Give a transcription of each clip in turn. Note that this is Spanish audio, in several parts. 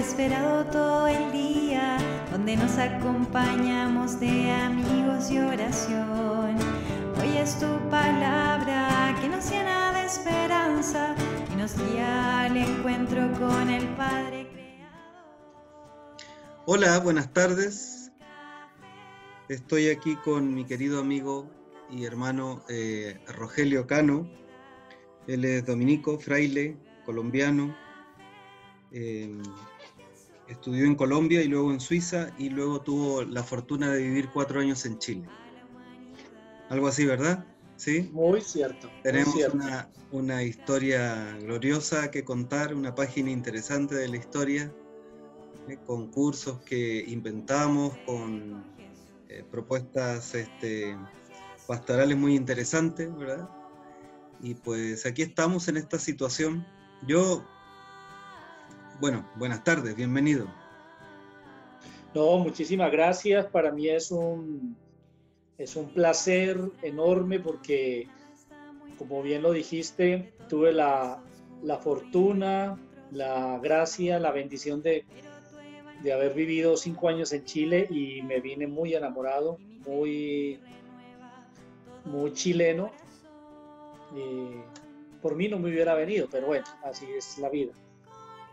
esperado todo el día, donde nos acompañamos de amigos y oración. Hoy es tu palabra que nos llena de esperanza y nos guía al encuentro con el Padre Creador. Hola, buenas tardes. Estoy aquí con mi querido amigo y hermano eh, Rogelio Cano. Él es dominico, fraile, colombiano, eh, estudió en Colombia y luego en Suiza y luego tuvo la fortuna de vivir cuatro años en Chile. Algo así, ¿verdad? Sí. Muy cierto. Tenemos Una, historia gloriosa que contar, una página interesante de la historia, ¿eh? con cursos que inventamos, con eh, propuestas este, pastorales muy interesantes, ¿verdad? Y pues aquí estamos en esta situación. Yo bueno, buenas tardes, bienvenido. No, muchísimas gracias. Para mí es un, es un placer enorme porque, como bien lo dijiste, tuve la, fortuna, la gracia, la bendición de, haber vivido cinco años en Chile y me vine muy enamorado, muy, muy chileno. por mí no me hubiera venido, pero bueno, así es la vida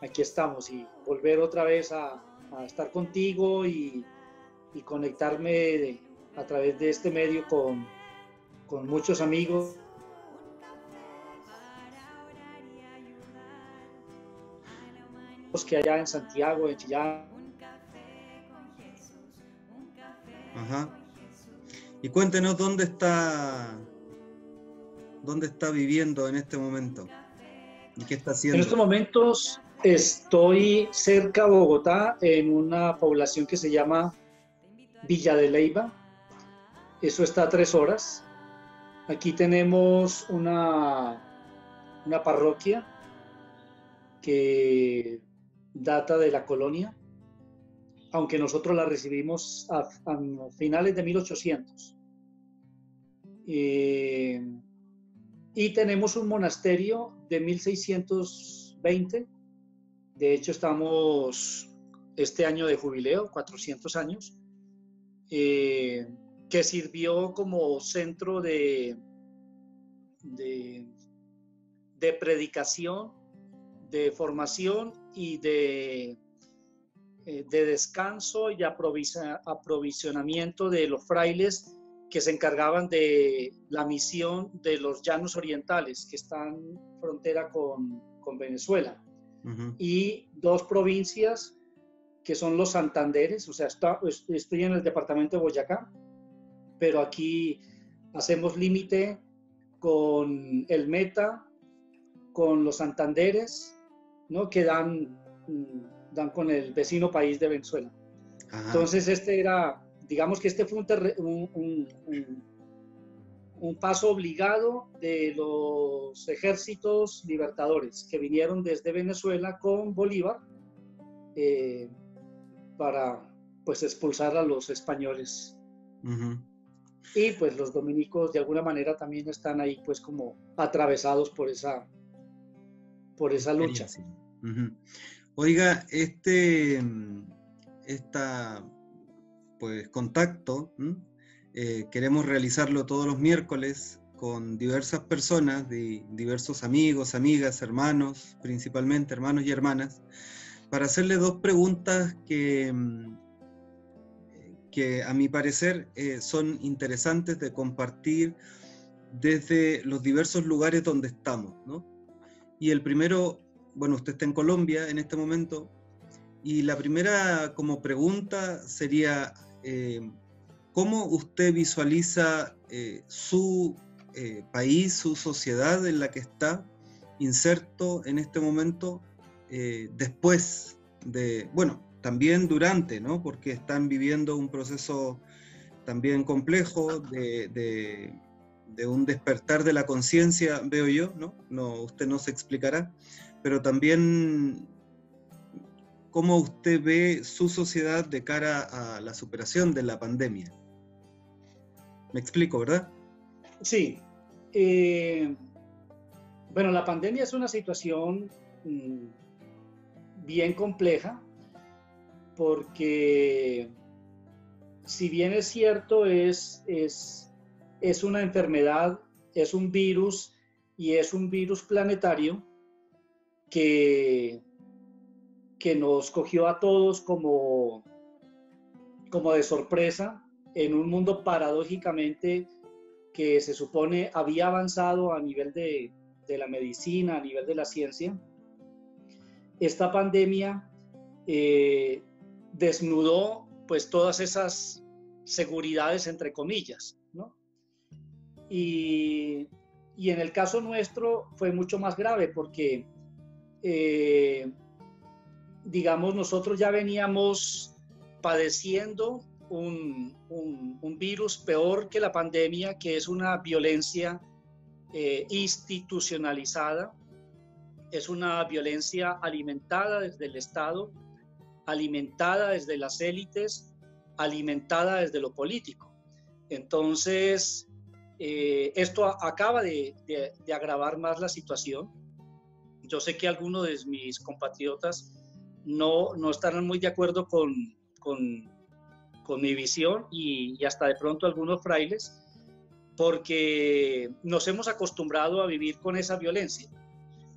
aquí estamos y volver otra vez a, estar contigo y, conectarme a través de este medio con, muchos amigos. que allá en Santiago, en Chillán. Ajá. Y cuéntenos dónde está, dónde está viviendo en este momento y qué está haciendo. En estos momentos Estoy cerca de Bogotá, en una población que se llama Villa de Leiva. Eso está a tres horas. Aquí tenemos una, una parroquia que data de la colonia, aunque nosotros la recibimos a, finales de 1800. Eh, y tenemos un monasterio de 1620 de hecho, estamos este año de jubileo, 400 años, eh, que sirvió como centro de, de, predicación, de formación y de, eh, de descanso y aprovisionamiento de los frailes que se encargaban de la misión de los llanos orientales, que están frontera con, con Venezuela y dos provincias que son los Santanderes, o sea, estoy en el departamento de Boyacá, pero aquí hacemos límite con el Meta, con los Santanderes, ¿no? que dan, mm, dan con el vecino país de Venezuela. Entonces, este era, digamos que este fue un, un paso obligado de los ejércitos libertadores que vinieron desde Venezuela con Bolívar eh, para pues expulsar a los españoles. Y pues los dominicos de alguna manera también están ahí pues como atravesados por esa, por esa lucha. Oiga, este esta, pues contacto eh, queremos realizarlo todos los miércoles con diversas personas, de diversos amigos, amigas, hermanos, principalmente hermanos y hermanas, para hacerle dos preguntas que, mm, que a mi parecer eh, son interesantes de compartir desde los diversos lugares donde estamos. Y el primero, bueno, usted está en Colombia en este momento, y la primera como pregunta sería, eh, ¿Cómo usted visualiza eh, su eh, país, su sociedad en la que está inserto en este momento eh, después de, bueno, también durante, ¿no? Porque están viviendo un proceso también complejo de, un despertar de la conciencia, veo yo, ¿no? ¿no? Usted nos explicará, pero también cómo usted ve su sociedad de cara a la superación de la pandemia. Explico, ¿verdad? Sí. Eh, bueno, la pandemia es una situación mm, bien compleja porque si bien es cierto, es, es, es una enfermedad, es un virus y es un virus planetario que, que nos cogió a todos como, como de sorpresa en un mundo paradójicamente que se supone había avanzado a nivel de, de la medicina, a nivel de la ciencia. Esta pandemia eh, desnudó pues todas esas seguridades entre comillas, ¿no? Y, y en el caso nuestro fue mucho más grave porque, eh, digamos, nosotros ya veníamos padeciendo un, un, virus peor que la pandemia, que es una violencia eh, institucionalizada, es una violencia alimentada desde el Estado, alimentada desde las élites, alimentada desde lo político. Entonces, eh, esto acaba de, agravar más la situación. Yo sé que algunos de mis compatriotas no, no estarán muy de acuerdo con, mi visión y, hasta de pronto algunos frailes, porque nos hemos acostumbrado a vivir con esa violencia.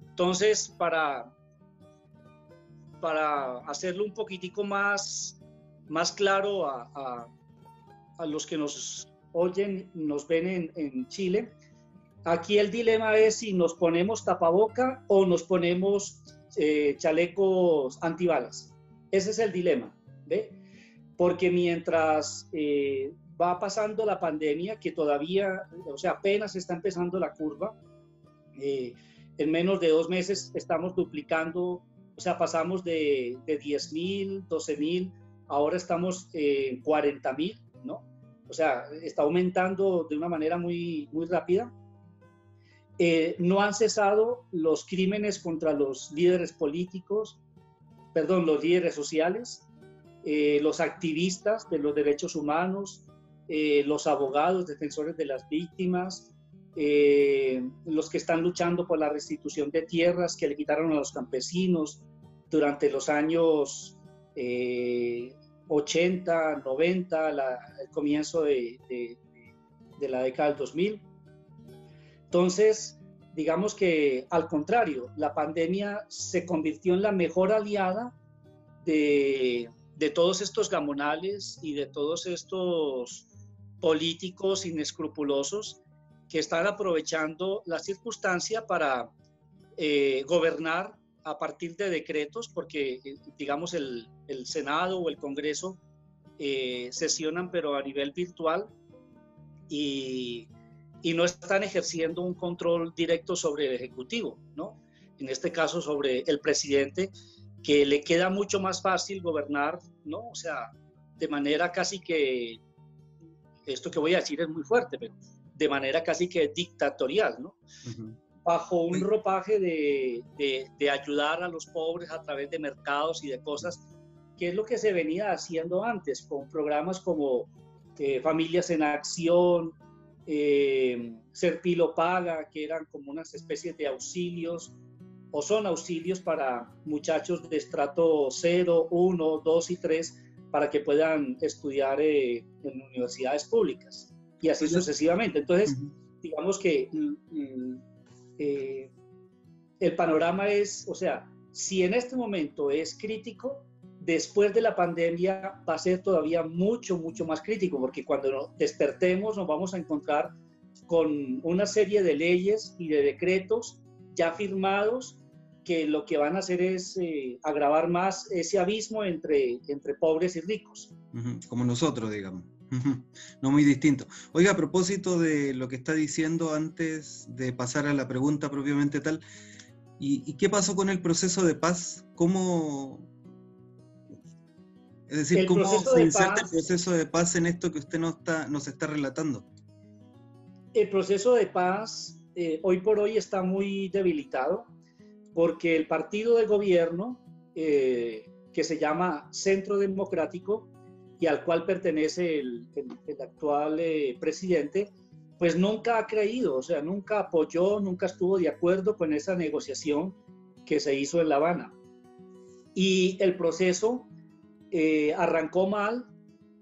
Entonces, para, para hacerlo un poquitico más, más claro a, a, los que nos oyen, nos ven en, Chile, aquí el dilema es si nos ponemos tapaboca o nos ponemos eh, chalecos antibalas. Ese es el dilema, ¿ve? Porque mientras eh, va pasando la pandemia, que todavía, o sea, apenas está empezando la curva, eh, en menos de dos meses estamos duplicando o sea, pasamos de, de 10 mil, 12 mil, ahora estamos en 40 mil, ¿no? O sea, está aumentando de una manera muy, muy rápida. Eh, no han cesado los crímenes contra los líderes políticos, perdón, los líderes sociales, eh, los activistas de los derechos humanos, eh, los abogados, defensores de las víctimas, los que están luchando por la restitución de tierras que le quitaron a los campesinos, durante los años 80, eh, 90, el comienzo de, la década del 2000. Entonces, digamos que al contrario, la pandemia se convirtió en la mejor aliada de, de todos estos gamonales y de todos estos políticos inescrupulosos que están aprovechando la circunstancia para eh, gobernar a partir de decretos, porque eh, digamos el, el Senado o el Congreso eh, sesionan pero a nivel virtual y, y, no están ejerciendo un control directo sobre el Ejecutivo, ¿no? En este caso sobre el presidente, que le queda mucho más fácil gobernar, ¿no? O sea, de manera casi que, esto que voy a decir es muy fuerte, pero de manera casi que dictatorial, ¿no? bajo un ropaje de, de, ayudar a los pobres a través de mercados y de cosas, que es lo que se venía haciendo antes, con programas como eh, Familias en Acción, eh, Serpilo Paga, que eran como unas especies de auxilios, o son auxilios para muchachos de estrato 0, 1, 2 y 3, para que puedan estudiar eh, en universidades públicas, y así sucesivamente. Entonces, digamos que eh, el panorama es, o sea, si en este momento es crítico, después de la pandemia va a ser todavía mucho, mucho más crítico, porque cuando despertemos nos vamos a encontrar con una serie de leyes y de decretos ya firmados que lo que van a hacer es eh, agravar más ese abismo entre, entre pobres y ricos. Como nosotros, digamos. No muy distinto. Oiga, a propósito de lo que está diciendo antes de pasar a la pregunta propiamente tal, ¿y, qué pasó con el proceso de paz? ¿Cómo, es decir, ¿cómo se inserta el proceso de paz en esto que usted nos está, nos está relatando? El proceso de paz eh, hoy por hoy está muy debilitado porque el partido de gobierno, eh, que se llama Centro Democrático, y al cual pertenece el, actual eh, presidente, pues nunca ha creído, o sea, nunca apoyó, nunca estuvo de acuerdo con esa negociación que se hizo en La Habana. Y el proceso eh, arrancó mal,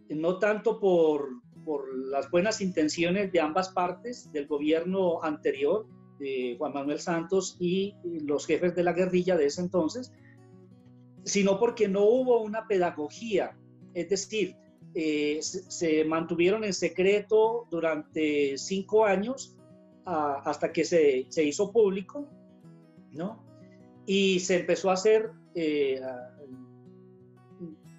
no tanto por, por las buenas intenciones de ambas partes, del gobierno anterior, de Juan Manuel Santos y los jefes de la guerrilla de ese entonces, sino porque no hubo una pedagogía, es decir, eh, se, mantuvieron en secreto durante cinco años hasta que se, se, hizo público, ¿no? Y se empezó a hacer eh,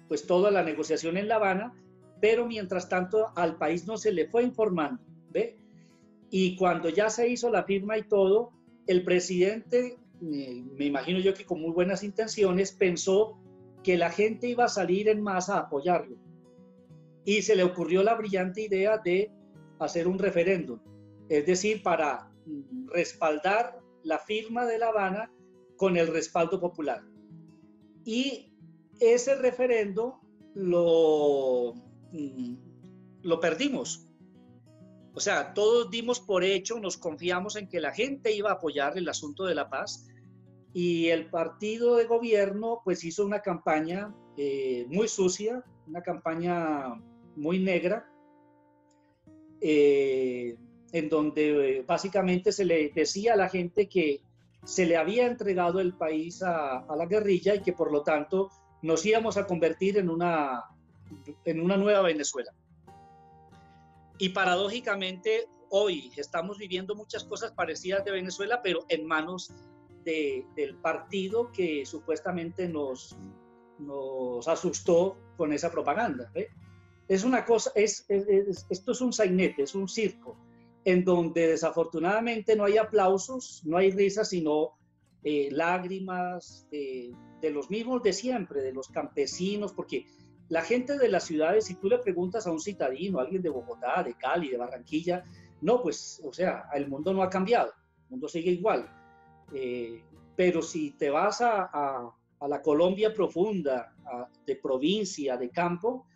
pues toda la negociación en La Habana, pero mientras tanto al país no se le fue informando, ¿ve? Y cuando ya se hizo la firma y todo, el presidente, eh, me imagino yo que con muy buenas intenciones, pensó que la gente iba a salir en masa a apoyarlo. Y se le ocurrió la brillante idea de hacer un referéndum, es decir, para respaldar la firma de La Habana con el respaldo popular. Y ese referendo lo, mm, lo perdimos. O sea, todos dimos por hecho, nos confiamos en que la gente iba a apoyar el asunto de la paz y el partido de gobierno pues hizo una campaña eh, muy sucia, una campaña muy negra, eh, en donde eh, básicamente se le decía a la gente que se le había entregado el país a, la guerrilla y que por lo tanto nos íbamos a convertir en una, en una nueva Venezuela. Y paradójicamente hoy estamos viviendo muchas cosas parecidas de Venezuela, pero en manos del partido que supuestamente nos, nos asustó con esa propaganda. Es una cosa, es, esto es un sainete, es un circo, en donde desafortunadamente no hay aplausos, no hay risas, sino eh, lágrimas de, de los mismos de siempre, de los campesinos, porque la gente de las ciudades, si tú le preguntas a un citadino, a alguien de Bogotá, de Cali, de Barranquilla, no, pues, o sea, el mundo no ha cambiado, el mundo sigue igual. Eh, pero si te vas a, la Colombia profunda, de provincia, de campo,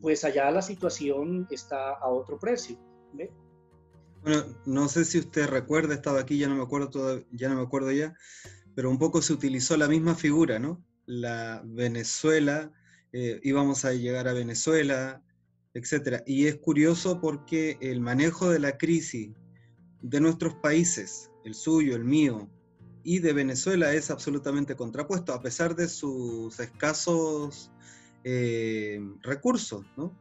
pues allá la situación está a otro precio. Bueno, no sé si usted recuerda, estaba aquí, ya no me acuerdo ya no me acuerdo ya, pero un poco se utilizó la misma figura, ¿no? La Venezuela, eh, íbamos a llegar a Venezuela, etcétera. Y es curioso porque el manejo de la crisis de nuestros países, el suyo, el mío, y de Venezuela es absolutamente contrapuesto, a pesar de sus escasos eh, recursos, ¿no?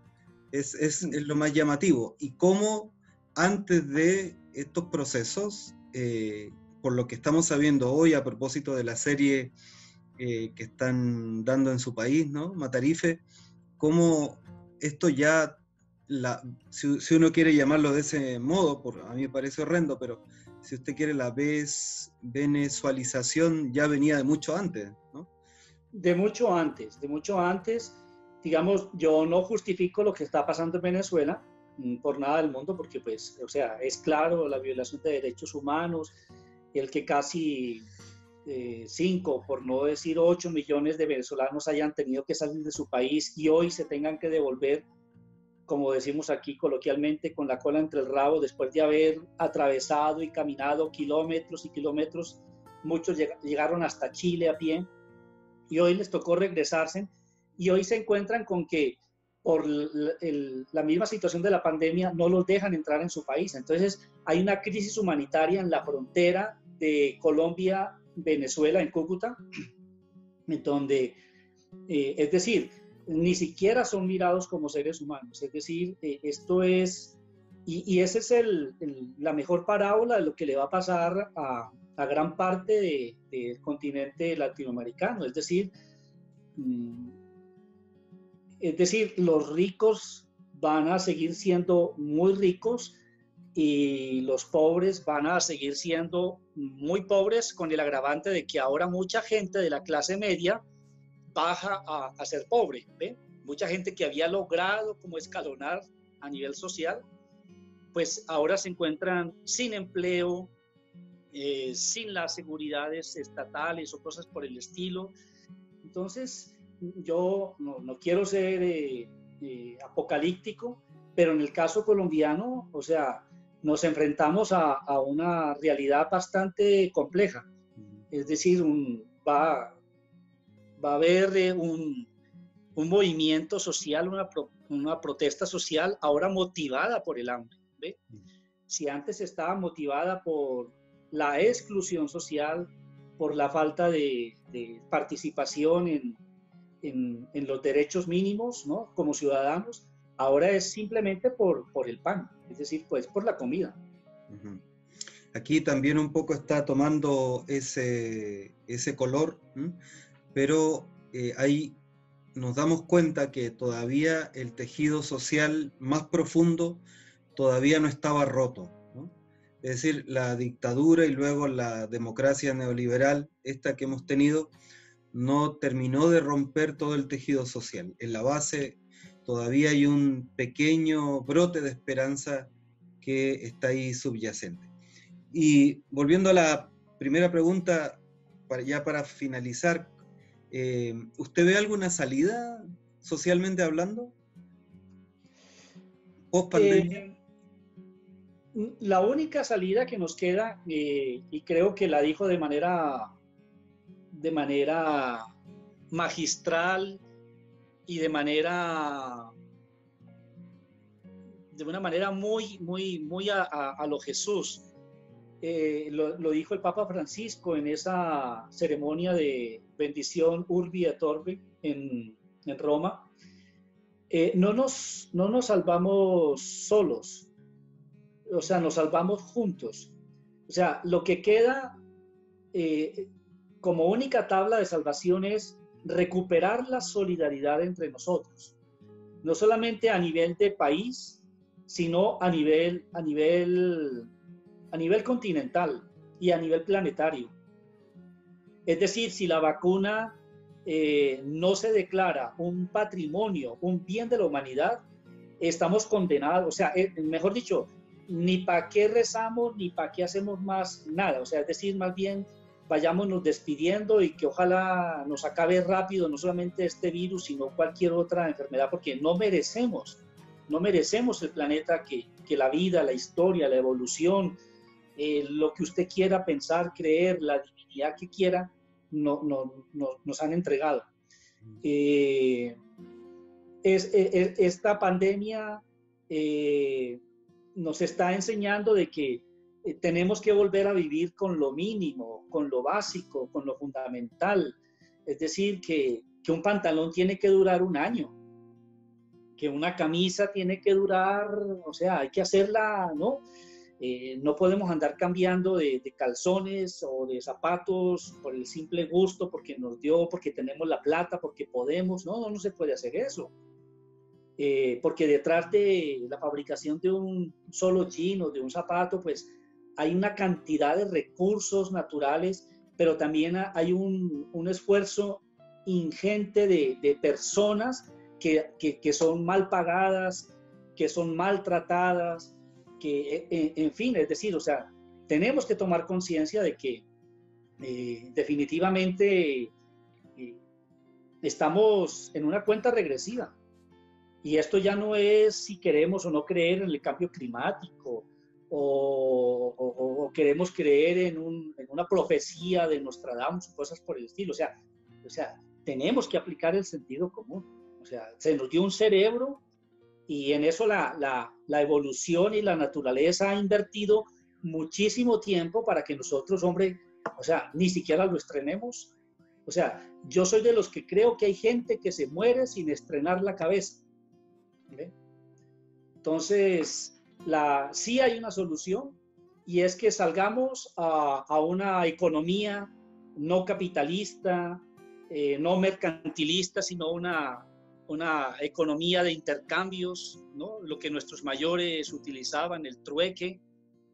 Es, es, es, lo más llamativo. Y cómo antes de estos procesos, eh, por lo que estamos sabiendo hoy a propósito de la serie que están dando en su país, ¿no? Matarife, cómo esto ya, si, uno quiere llamarlo de ese modo, por, a mí me parece horrendo, pero si usted quiere, la vez venezualización ya venía de mucho antes, ¿no? De mucho antes, de mucho antes. Digamos, yo no justifico lo que está pasando en Venezuela mm, por nada del mundo, porque pues, o sea, es claro la violación de derechos humanos, el que casi 5, eh, por no decir 8 millones de venezolanos hayan tenido que salir de su país y hoy se tengan que devolver como decimos aquí coloquialmente, con la cola entre el rabo, después de haber atravesado y caminado kilómetros y kilómetros, muchos llegaron hasta Chile a pie y hoy les tocó regresarse y hoy se encuentran con que por la misma situación de la pandemia no los dejan entrar en su país. Entonces hay una crisis humanitaria en la frontera de Colombia-Venezuela, en Cúcuta, donde, eh, es decir, ni siquiera son mirados como seres humanos. Es decir, eh, esto es, y, y esa es el, la mejor parábola de lo que le va a pasar a, a gran parte del continente latinoamericano. Es decir, mm, es decir, los ricos van a seguir siendo muy ricos y los pobres van a seguir siendo muy pobres con el agravante de que ahora mucha gente de la clase media baja a, ser pobre. Mucha gente que había logrado como escalonar a nivel social, pues ahora se encuentran sin empleo, eh, sin las seguridades estatales o cosas por el estilo. Entonces, yo no, quiero ser eh, eh, apocalíptico, pero en el caso colombiano, o sea, nos enfrentamos a, a una realidad bastante compleja. Es decir, un, va, va a haber un, un movimiento social, una, una protesta social ahora motivada por el hambre. ¿ve? Si antes estaba motivada por la exclusión social, por la falta de, participación en, en, los derechos mínimos, ¿no? Como ciudadanos, ahora es simplemente por, por el pan, es decir, pues por la comida. Aquí también un poco está tomando ese, ese color, pero eh, ahí nos damos cuenta que todavía el tejido social más profundo todavía no estaba roto. Es decir, la dictadura y luego la democracia neoliberal, esta que hemos tenido, no terminó de romper todo el tejido social. En la base todavía hay un pequeño brote de esperanza que está ahí subyacente. Y volviendo a la primera pregunta, ya para finalizar, eh, ¿usted ve alguna salida socialmente hablando? Post pandemia. Eh, la única salida que nos queda, eh, y creo que la dijo de manera, de manera magistral y de manera, de una manera muy, muy, muy a, lo Jesús. Eh, lo, dijo el Papa Francisco en esa ceremonia de bendición Urbi et Orbi en, en Roma. Eh, no, nos, no nos salvamos solos, o sea, nos salvamos juntos. O sea, lo que queda eh, como única tabla de salvación es recuperar la solidaridad entre nosotros, no solamente a nivel de país, sino a nivel, a nivel, a nivel continental y a nivel planetario. Es decir, si la vacuna eh, no se declara un patrimonio, un bien de la humanidad, estamos condenados, o sea, eh, mejor dicho, ni para qué rezamos, ni para qué hacemos más nada. O sea, es decir, más bien vayámonos despidiendo y que ojalá nos acabe rápido no solamente este virus, sino cualquier otra enfermedad, porque no merecemos, no merecemos el planeta que, que la vida, la historia, la evolución, eh, lo que usted quiera pensar, creer, la divinidad que quiera, no, no, nos han entregado. Eh, es, esta pandemia eh, nos está enseñando de que eh, tenemos que volver a vivir con lo mínimo, con lo básico, con lo fundamental. Es decir, que, un pantalón tiene que durar un año, que una camisa tiene que durar, o sea, hay que hacerla, ¿no? Eh, no podemos andar cambiando de, calzones o de zapatos por el simple gusto, porque nos dio, porque tenemos la plata, porque podemos. No, no, no se puede hacer eso. Eh, porque detrás de la fabricación de un solo chino, de un zapato, pues hay una cantidad de recursos naturales, pero también hay un, un esfuerzo ingente de, de personas que, que, son mal pagadas, que son maltratadas, que, e, e, en, fin, es decir, o sea, tenemos que tomar conciencia de que eh, definitivamente eh, estamos en una cuenta regresiva. Y esto ya no es si queremos o no creer en el cambio climático o, queremos creer en, una profecía de Nostradamus o cosas por el estilo. O sea, o sea, tenemos que aplicar el sentido común. O sea, se nos dio un cerebro y en eso la, la, la evolución y la naturaleza ha invertido muchísimo tiempo para que nosotros, hombre, o sea, ni siquiera lo estrenemos. O sea, yo soy de los que creo que hay gente que se muere sin estrenar la cabeza. Entonces, la, sí hay una solución y es que salgamos a, una economía no capitalista, eh, no mercantilista, sino una, una economía de intercambios, ¿no? lo que nuestros mayores utilizaban, el trueque,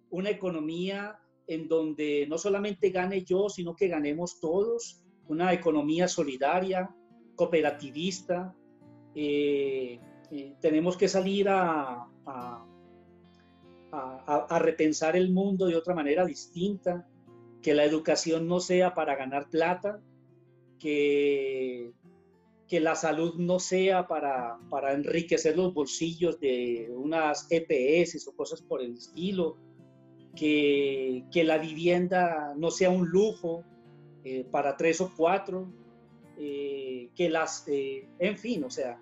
una economía en donde no solamente gane yo, sino que ganemos todos, una economía solidaria, cooperativista, eh, eh, tenemos que salir a, a, repensar el mundo de otra manera distinta, que la educación no sea para ganar plata, que, que la salud no sea para, para enriquecer los bolsillos de unas EPS o cosas por el estilo, que, que la vivienda no sea un lujo eh, para tres o cuatro, eh, que las, eh, en fin, o sea,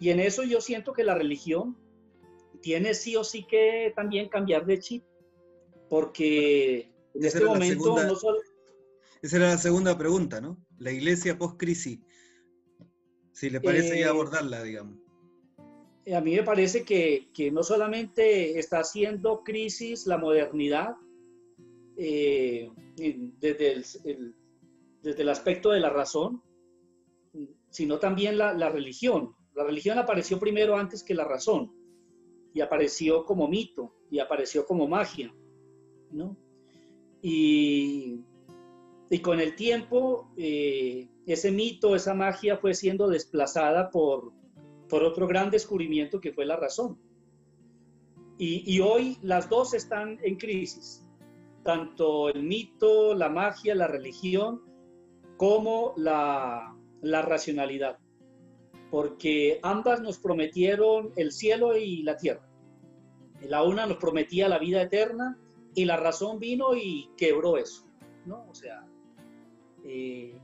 y en eso yo siento que la religión tiene sí o sí que también cambiar de chip, porque en este momento no solo... Esa era la segunda pregunta, ¿no? La iglesia post-crisis. Si le parece ya abordarla, digamos. A mí me parece que, que no solamente está haciendo crisis la modernidad, eh, desde, el, desde el aspecto de la razón, sino también la, la, religión. La religión apareció primero antes que la razón, y apareció como mito, y apareció como magia, ¿no? Y, y con el tiempo, eh, ese mito, esa magia fue siendo desplazada por, por otro gran descubrimiento que fue la razón. Y, y hoy las dos están en crisis tanto el mito, la magia, la religión, como la, racionalidad, porque ambas nos prometieron el cielo y la tierra. La una nos prometía la vida eterna y la razón vino y quebró eso, ¿no? O sea, eh,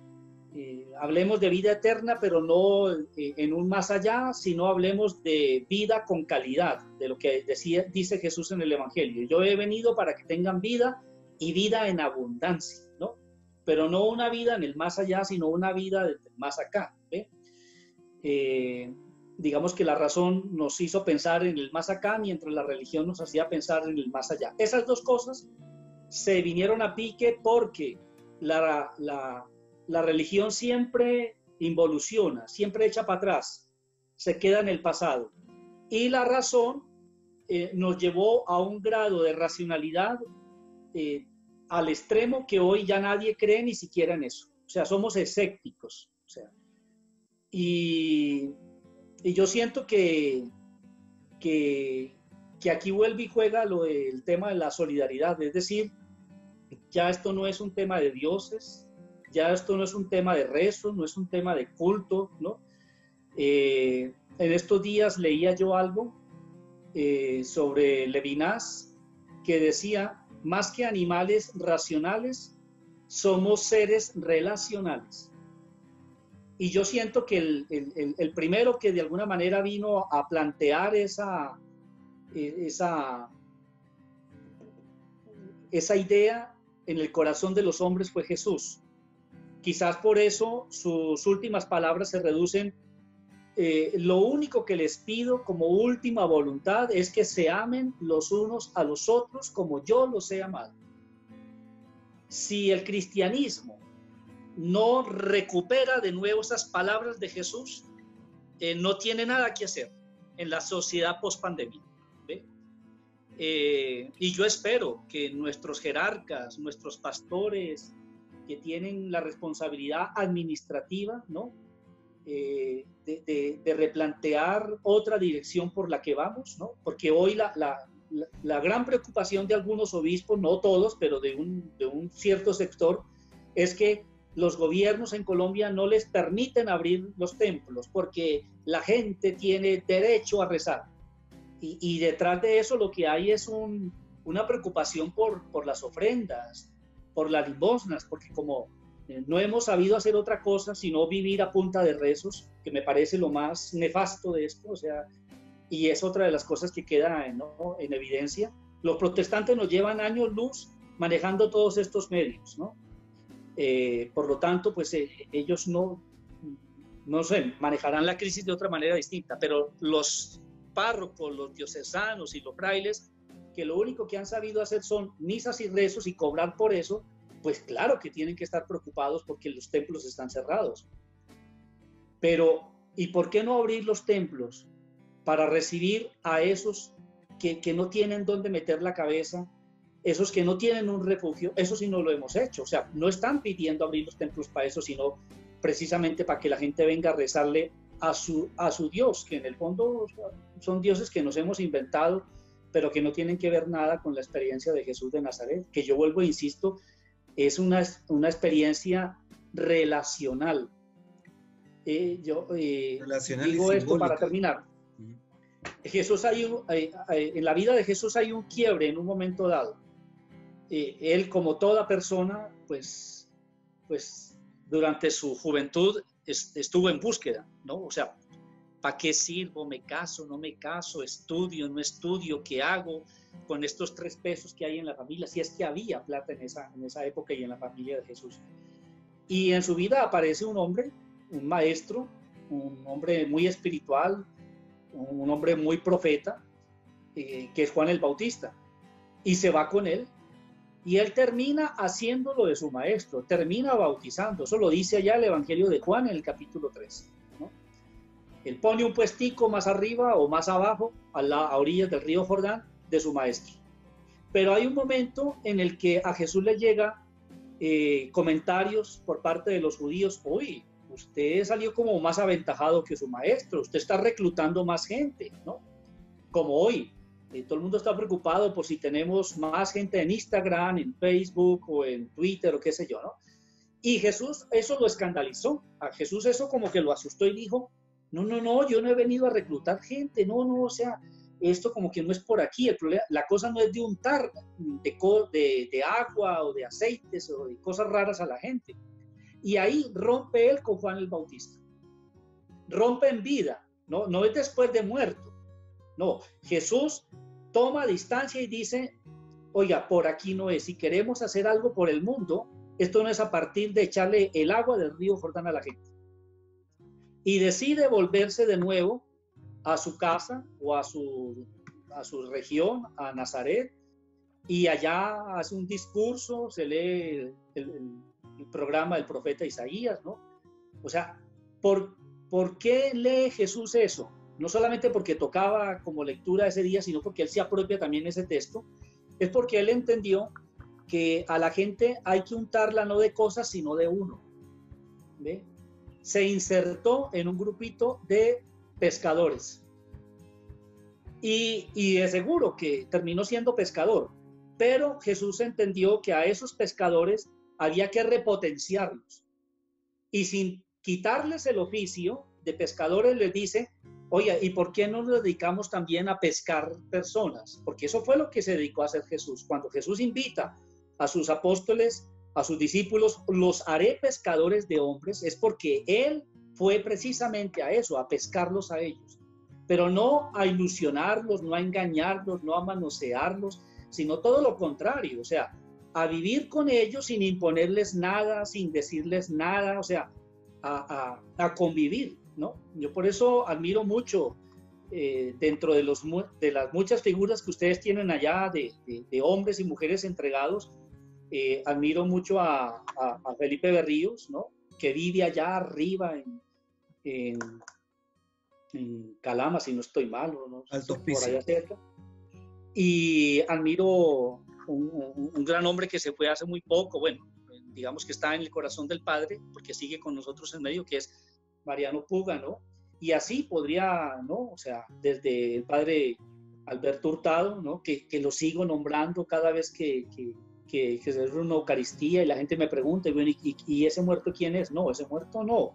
eh, hablemos de vida eterna, pero no eh, en un más allá, sino hablemos de vida con calidad, de lo que dice Jesús en el Evangelio. Yo he venido para que tengan vida y vida en abundancia, ¿no? Pero no una vida en el más allá, sino una vida del más acá. Eh, digamos que la razón nos hizo pensar en el más acá, mientras la religión nos hacía pensar en el más allá. Esas dos cosas se vinieron a pique porque la, la, religión siempre involuciona, siempre echa para atrás, se queda en el pasado. Y la razón eh, nos llevó a un grado de racionalidad eh, al extremo que hoy ya nadie cree ni siquiera en eso. O sea, somos escépticos. O sea, y, yo siento que, que, aquí vuelve y juega lo del tema de la solidaridad. Es decir, ya esto no es un tema de dioses, ya esto no es un tema de rezo, no es un tema de culto, ¿no? Eh, en estos días leía yo algo eh, sobre Levinas que decía más que animales racionales, somos seres relacionales. Y yo siento que el, primero que de alguna manera vino a plantear esa, e, esa, esa idea en el corazón de los hombres fue Jesús. Quizás por eso sus últimas palabras se reducen eh, lo único que les pido como última voluntad es que se amen los unos a los otros como yo los he amado. Si el cristianismo no recupera de nuevo esas palabras de Jesús, eh, no tiene nada que hacer en la sociedad post-pandemia. Eh, y yo espero que nuestros jerarcas, nuestros pastores que tienen la responsabilidad administrativa, ¿no? Eh, de, replantear otra dirección por la que vamos, ¿no? Porque hoy la, la, gran preocupación de algunos obispos, no todos, pero de un, de un, cierto sector, es que los gobiernos en Colombia no les permiten abrir los templos porque la gente tiene derecho a rezar. Y, detrás de eso lo que hay es un, una preocupación por, por las ofrendas, por las limosnas, porque como eh, no hemos sabido hacer otra cosa sino vivir a punta de rezos, que me parece lo más nefasto de esto, o sea, y es otra de las cosas que queda en evidencia. Los protestantes nos llevan años luz manejando todos estos medios, ¿no? Eh, por lo tanto, pues eh, ellos no, no sé, manejarán la crisis de otra manera distinta, pero los párrocos, los diocesanos y los frailes, que lo único que han sabido hacer son misas y rezos y cobrar por eso, pues claro que tienen que estar preocupados porque los templos están cerrados. Pero, ¿y por qué no abrir los templos para recibir a esos que, no tienen dónde meter la cabeza, esos que no tienen un refugio? Eso sí no lo hemos hecho. O sea, no están pidiendo abrir los templos para eso, sino precisamente para que la gente venga a rezarle a su, a su Dios, que en el fondo son dioses que nos hemos inventado, pero que no tienen que ver nada con la experiencia de Jesús de Nazaret, que yo vuelvo e insisto, es una, una experiencia relacional. Eh, yo eh, digo esto para terminar. Jesús hay eh, en la vida de Jesús hay un quiebre en un momento dado. Él, como toda persona, pues, pues durante su juventud estuvo en búsqueda, ¿no? O sea, ¿para qué sirvo? ¿Me caso? ¿No me caso? ¿Estudio? ¿No estudio? ¿Qué hago con estos tres pesos que hay en la familia? Si es que había plata en esa, en esa época y en la familia de Jesús. Y en su vida aparece un hombre, un maestro, un hombre muy espiritual, un hombre muy profeta, eh, que es Juan el Bautista. Y se va con él y él termina haciendo lo de su maestro, termina bautizando. Eso lo dice allá el Evangelio de Juan en el capítulo 3. Él pone un puestico más arriba o más abajo, a, la, orillas del río Jordán, de su maestro. Pero hay un momento en el que a Jesús le llega eh, comentarios por parte de los judíos, uy, usted salió como más aventajado que su maestro, usted está reclutando más gente, ¿no? Como hoy, todo el mundo está preocupado por si tenemos más gente en Instagram, en Facebook o en Twitter o qué sé yo, ¿no? Y Jesús eso lo escandalizó. A Jesús eso como que lo asustó y dijo, no, no, no, yo no he venido a reclutar gente, no, no, o sea, esto como que no es por aquí, el problema, la cosa no es de untar de, de, de agua o de aceites o de cosas raras a la gente. Y ahí rompe él con Juan el Bautista. Rompe en vida, no, no es después de muerto. No, Jesús toma distancia y dice, oiga, por aquí no es. Si queremos hacer algo por el mundo, esto no es a partir de echarle el agua del río Jordán a la gente. Y decide volverse de nuevo a su casa o a su, a su región, a Nazaret, y allá hace un discurso, se lee el, programa del profeta Isaías, ¿no? O sea, ¿por, ¿por qué lee Jesús eso? No solamente porque tocaba como lectura ese día, sino porque él se apropia también ese texto, es porque él entendió que a la gente hay que untarla no de cosas, sino de uno. Se insertó en un grupito de pescadores. Y, y de seguro que terminó siendo pescador, pero Jesús entendió que a esos pescadores había que repotenciarlos. Y sin quitarles el oficio de pescadores les dice, Oye, ¿y por qué no nos dedicamos también a pescar personas? Porque eso fue lo que se dedicó a hacer Jesús. Cuando Jesús invita a sus apóstoles, a sus discípulos, los haré pescadores de hombres, es porque Él fue precisamente a eso, a pescarlos a ellos. Pero no a ilusionarlos, no a engañarlos, no a manosearlos, sino todo lo contrario, o sea, a vivir con ellos sin imponerles nada, sin decirles nada, o sea, a convivir. ¿No? Yo por eso admiro mucho eh, dentro de, los, de las muchas figuras que ustedes tienen allá de, hombres y mujeres entregados, eh, admiro mucho a, Felipe Berríos, ¿no? Que vive allá arriba en, en, Calama, si no estoy mal, ¿no? por allá cerca. Y admiro un, un gran hombre que se fue hace muy poco, bueno, digamos que está en el corazón del Padre, porque sigue con nosotros en medio, que es Mariano Puga, ¿no? Y así podría, ¿no? O sea, desde el padre Alberto Hurtado, ¿no? Que, que lo sigo nombrando cada vez que, que, que, se hace una Eucaristía y la gente me pregunta, ¿y, y, ese muerto quién es? No, ese muerto no.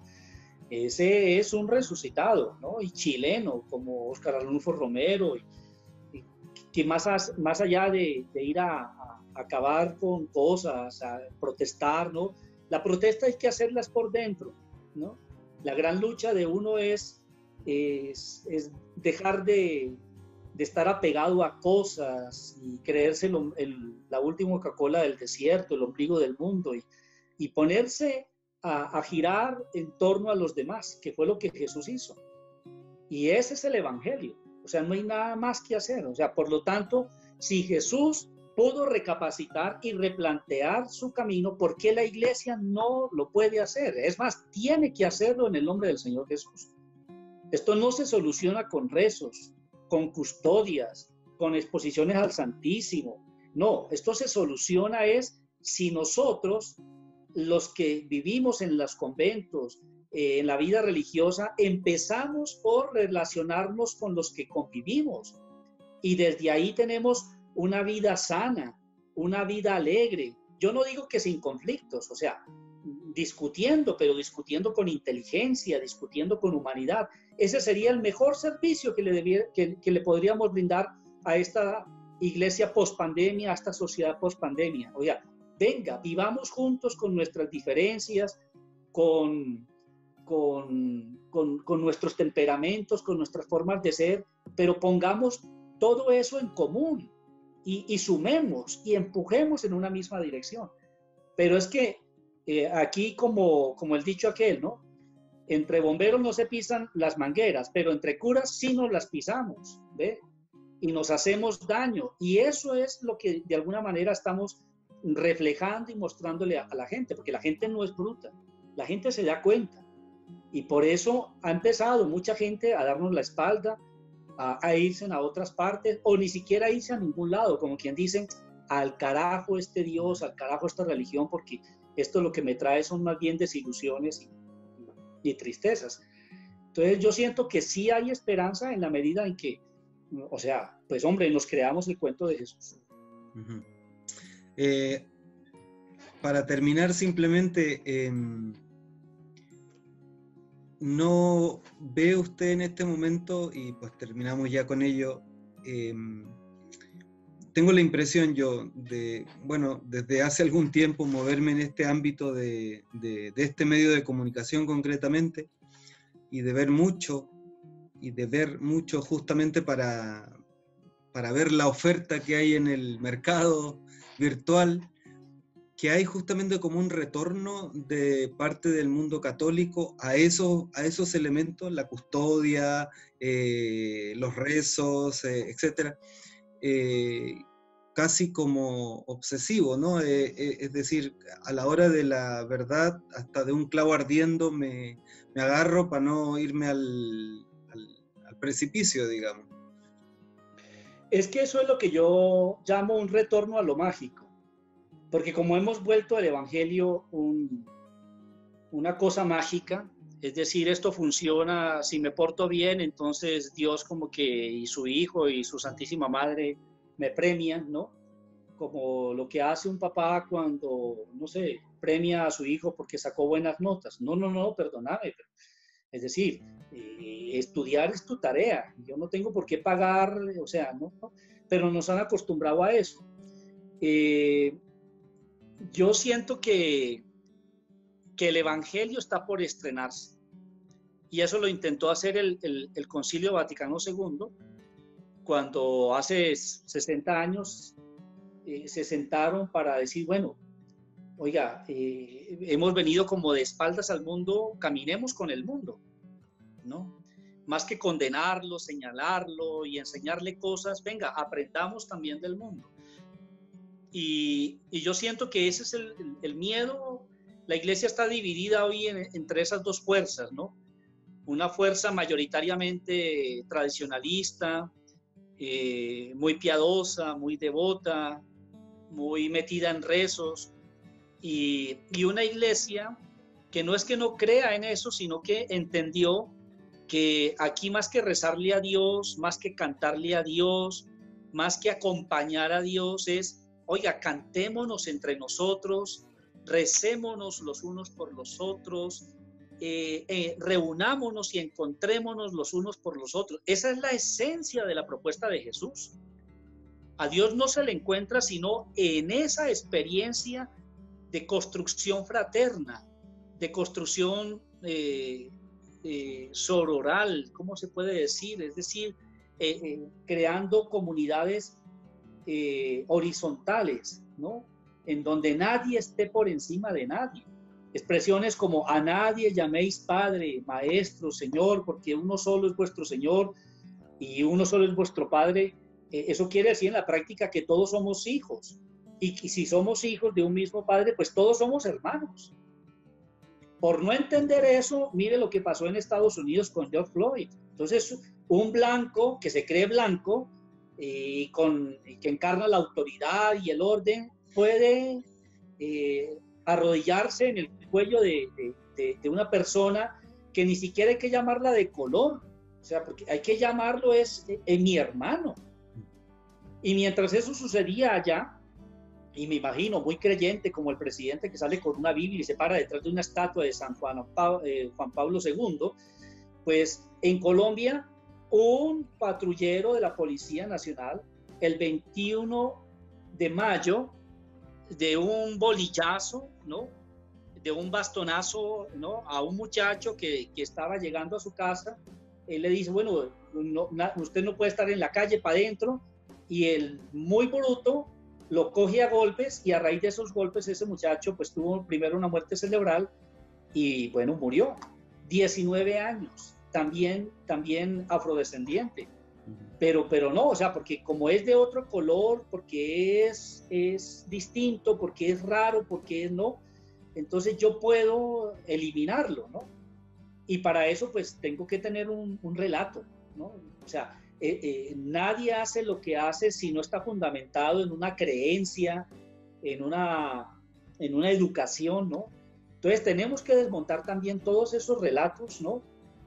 Ese es un resucitado, ¿no? Y chileno, como Óscar Arnulfo Romero, y, que más, más allá de, ir a, acabar con cosas, a protestar, ¿no? La protesta hay que hacerlas por dentro, ¿no? La gran lucha de uno es, es, dejar de, estar apegado a cosas y creerse la última Coca-Cola del desierto, el ombligo del mundo, y, y ponerse a, a, girar en torno a los demás, que fue lo que Jesús hizo. Y ese es el Evangelio. O sea, no hay nada más que hacer. O sea, por lo tanto, si Jesús pudo recapacitar y replantear su camino, ¿por qué la iglesia no lo puede hacer? Es más, tiene que hacerlo en el nombre del Señor Jesús. Esto no se soluciona con rezos, con custodias, con exposiciones al Santísimo. No, esto se soluciona es si nosotros, los que vivimos en los conventos, eh, en la vida religiosa, empezamos por relacionarnos con los que convivimos. Y desde ahí tenemos una vida sana, una vida alegre. Yo no digo que sin conflictos, o sea, discutiendo, pero discutiendo con inteligencia, discutiendo con humanidad. Ese sería el mejor servicio que le, que, le podríamos brindar a esta iglesia post-pandemia, a esta sociedad post-pandemia. Oiga, venga, vivamos juntos con nuestras diferencias, con, con, con, nuestros temperamentos, con nuestras formas de ser, pero pongamos todo eso en común y, sumemos y empujemos en una misma dirección. Pero es que eh, aquí, como, como el dicho aquel, ¿no? Entre bomberos no se pisan las mangueras, pero entre curas sí nos las pisamos, ¿ve? Y nos hacemos daño. Y eso es lo que de alguna manera estamos reflejando y mostrándole a, la gente, porque la gente no es bruta, la gente se da cuenta. Y por eso ha empezado mucha gente a darnos la espalda, a, irse a otras partes, o ni siquiera irse a ningún lado, como quien dicen, al carajo este Dios, al carajo esta religión, porque esto lo que me trae son más bien desilusiones y, y tristezas. Entonces yo siento que sí hay esperanza en la medida en que, o sea, pues hombre, nos creamos el cuento de Jesús. Eh, para terminar simplemente, em, ¿no ve usted en este momento, y pues terminamos ya con ello, em, tengo la impresión yo de, bueno, desde hace algún tiempo moverme en este ámbito de, este medio de comunicación concretamente y de ver mucho, y de ver mucho justamente para, para ver la oferta que hay en el mercado virtual, que hay justamente como un retorno de parte del mundo católico a esos, a esos elementos, la custodia, eh, los rezos, eh, etcétera, eh, casi como obsesivo, ¿no? Eh, es decir, a la hora de la verdad, hasta de un clavo ardiendo me, agarro para no irme al, precipicio, digamos. Es que eso es lo que yo llamo un retorno a lo mágico, porque como hemos vuelto al Evangelio una cosa mágica, es decir, esto funciona, si me porto bien, entonces Dios como que y su Hijo y su Santísima Madre me premian, ¿no? Como lo que hace un papá cuando, no sé, premia a su hijo porque sacó buenas notas. No, no, no, perdóname. es decir, eh, estudiar es tu tarea. Yo no tengo por qué pagar, o sea, ¿no? Pero nos han acostumbrado a eso. Eh, yo siento que, que el Evangelio está por estrenarse. Y eso lo intentó hacer el, el, Concilio Vaticano II cuando hace 60 años eh, se sentaron para decir, bueno, oiga, eh, hemos venido como de espaldas al mundo, caminemos con el mundo, ¿no? Más que condenarlo, señalarlo y enseñarle cosas, venga, aprendamos también del mundo. Y, yo siento que ese es el, miedo. La iglesia está dividida hoy entre esas dos fuerzas, ¿no? Una fuerza mayoritariamente tradicionalista, eh, muy piadosa, muy devota, muy metida en rezos, y, una iglesia que no es que no crea en eso, sino que entendió que aquí más que rezarle a Dios, más que cantarle a Dios, más que acompañar a Dios, es, oiga, cantémonos entre nosotros, recémonos los unos por los otros, eh, eh, reunámonos y encontrémonos los unos por los otros. Esa es la esencia de la propuesta de Jesús. A Dios no se le encuentra sino en esa experiencia de construcción fraterna, de construcción eh, sororal, ¿cómo se puede decir? Es decir, creando comunidades horizontales, ¿no? En donde nadie esté por encima de nadie Expresiones como a nadie llaméis Padre, Maestro, Señor, porque uno solo es vuestro Señor y uno solo es vuestro Padre. Eh, eso quiere decir en la práctica que todos somos hijos. Y, si somos hijos de un mismo Padre, pues todos somos hermanos. Por no entender eso, mire lo que pasó en Estados Unidos con George Floyd. Entonces, un blanco que se cree blanco y, eh, con, que encarna la autoridad y el orden puede eh, arrodillarse en el cuello de, una persona que ni siquiera hay que llamarla de color, o sea, porque hay que llamarlo es eh, mi hermano. Y mientras eso sucedía allá, y me imagino muy creyente como el presidente que sale con una Biblia y se para detrás de una estatua de San Juan, eh, Juan Pablo II, pues en Colombia un patrullero de la Policía Nacional el 21 de mayo de un bolillazo, ¿no? de un bastonazo ¿no? a un muchacho que, que estaba llegando a su casa. Él le dice, bueno, no, usted no puede estar en la calle para adentro. Y el muy bruto lo coge a golpes y a raíz de esos golpes ese muchacho pues tuvo primero una muerte cerebral y bueno, murió. 19 años, también, también afrodescendiente. Pero, pero no, o sea, porque como es de otro color, porque es, es distinto, porque es raro, porque es no, entonces yo puedo eliminarlo, ¿no? Y para eso pues tengo que tener un, relato, ¿no? O sea, eh, eh, nadie hace lo que hace si no está fundamentado en una creencia, en una, en una educación, ¿no? Entonces tenemos que desmontar también todos esos relatos, ¿no?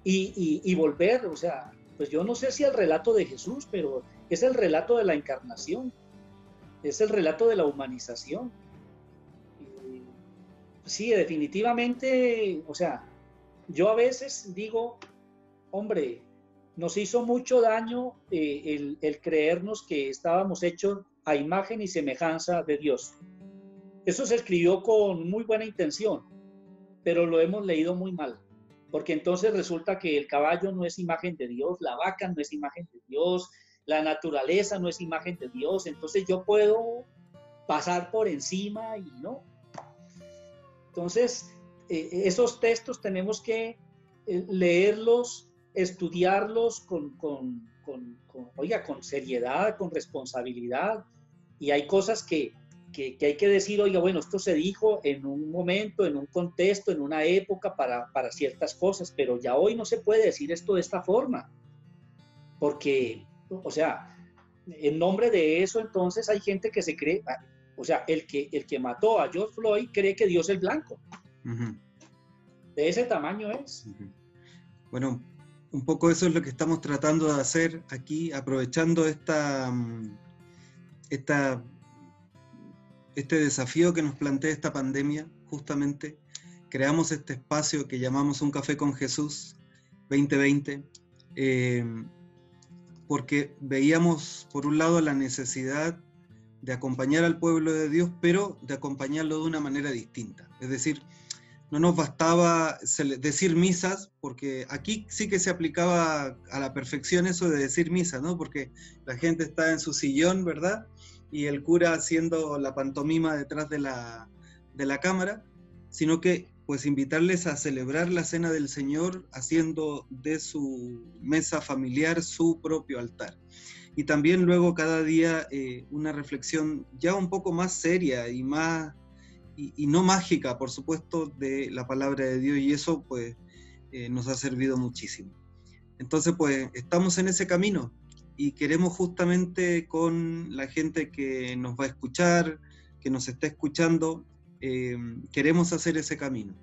Y, volver, o sea, pues yo no sé si el relato de Jesús, pero es el relato de la encarnación, es el relato de la humanización. Sí, definitivamente, o sea, yo a veces digo, hombre, nos hizo mucho daño eh, el, creernos que estábamos hechos a imagen y semejanza de Dios. Eso se escribió con muy buena intención, pero lo hemos leído muy mal, porque entonces resulta que el caballo no es imagen de Dios, la vaca no es imagen de Dios, la naturaleza no es imagen de Dios, entonces yo puedo pasar por encima y no. Entonces, eh, esos textos tenemos que eh, leerlos estudiarlos con, con, con, oiga, con seriedad, con responsabilidad. Y hay cosas que, que, hay que decir, oiga, bueno, esto se dijo en un momento, en un contexto, en una época para, para ciertas cosas, pero ya hoy no se puede decir esto de esta forma. Porque, o sea, en nombre de eso, entonces hay gente que se cree, ah, o sea, el que, el que mató a George Floyd cree que Dios es blanco. De ese tamaño es. Bueno, un poco eso es lo que estamos tratando de hacer aquí, aprovechando esta, mm, esta, este desafío que nos plantea esta pandemia, justamente. Creamos este espacio que llamamos Un Café con Jesús 2020, eh, porque veíamos, por un lado, la necesidad de acompañar al pueblo de Dios, pero de acompañarlo de una manera distinta. Es decir, no nos bastaba decir misas, porque aquí sí que se aplicaba a la perfección eso de decir misa, ¿no? Porque la gente está en su sillón, ¿verdad? Y el cura haciendo la pantomima detrás de la, de la cámara, sino que pues invitarles a celebrar la cena del Señor haciendo de su mesa familiar su propio altar. Y también luego cada día eh, una reflexión ya un poco más seria y más y, no mágica, por supuesto, de la palabra de Dios y eso pues eh, nos ha servido muchísimo. Entonces pues estamos en ese camino y queremos justamente con la gente que nos va a escuchar, que nos está escuchando, eh, queremos hacer ese camino.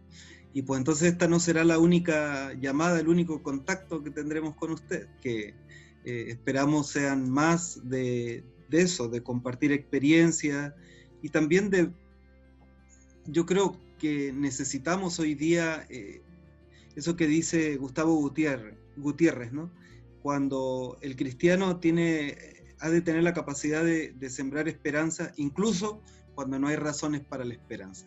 Y pues entonces esta no será la única llamada, el único contacto que tendremos con usted, que eh, esperamos sean más de, de, eso, de compartir experiencias y también de yo creo que necesitamos hoy día eh, eso que dice Gustavo Gutiérrez, Gutiérrez, ¿no? Cuando el cristiano tiene, ha de tener la capacidad de, sembrar esperanza, incluso cuando no hay razones para la esperanza.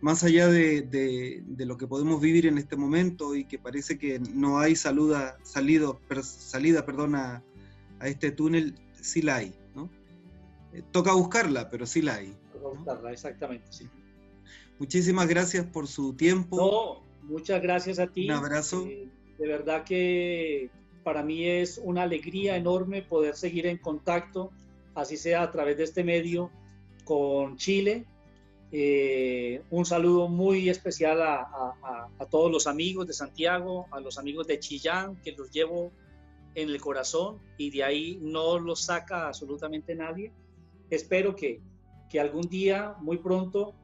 Más allá de, lo que podemos vivir en este momento y que parece que no hay saluda, salido, salida perdona, a este túnel, sí la hay, ¿no? Eh, toca buscarla, pero sí la hay. Toca buscarla, exactamente, sí. Muchísimas gracias por su tiempo. No, muchas gracias a ti. Un abrazo. Eh, de verdad que para mí es una alegría enorme poder seguir en contacto, así sea a través de este medio, con Chile. Eh, un saludo muy especial a, a, todos los amigos de Santiago, a los amigos de Chillán, que los llevo en el corazón y de ahí no los saca absolutamente nadie. Espero que, que algún día, muy pronto,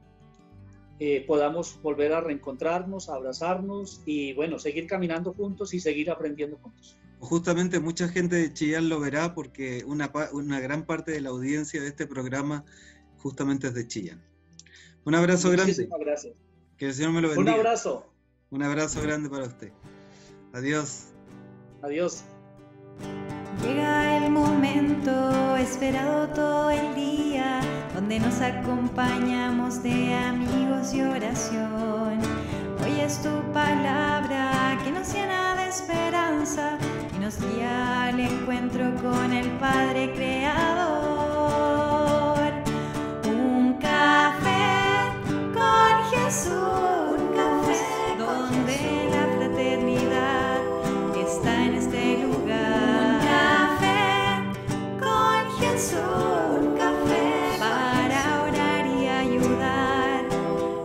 eh, podamos volver a reencontrarnos, a abrazarnos y bueno, seguir caminando juntos y seguir aprendiendo juntos. Justamente mucha gente de Chillán lo verá porque una, gran parte de la audiencia de este programa justamente es de Chillán. Un abrazo Muchísimas grande. Gracias. Que el Señor me lo bendiga. Un abrazo. Un abrazo grande para usted. Adiós. Adiós. Llega el momento esperado todo el día, donde nos acompañamos de amigos y oración. Hoy es tu palabra que nos llena de esperanza nos al encuentro con el Padre Creador. Un café con Jesús, Un café donde la fraternidad está en este lugar. Un café con Jesús. Un café para orar y ayudar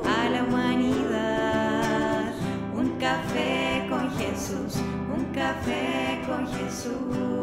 a la humanidad. Un café con Jesús. Un café. so